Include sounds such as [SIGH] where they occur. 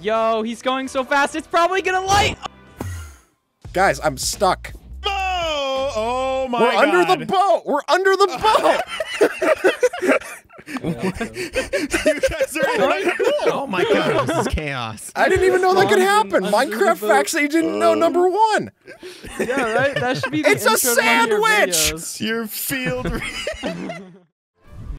Yo, he's going so fast, it's probably gonna light. Guys, I'm stuck. Oh, oh my We're god. under the boat. We're under the [LAUGHS] boat. [LAUGHS] you guys are like, Oh my god, this is chaos. I didn't even know that could happen. Minecraft facts that you didn't know. Number one. yeah, right. That should be the It's a your sandwich! your field. [LAUGHS]